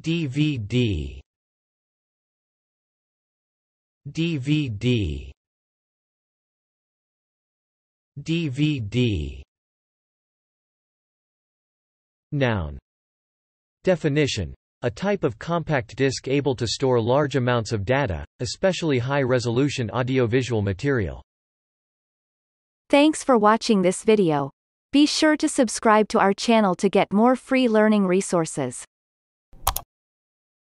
DVD DVD DVD Noun Definition a type of compact disc able to store large amounts of data, especially high-resolution audiovisual material. Thanks for watching this video. Be sure to subscribe to our channel to get more free learning resources.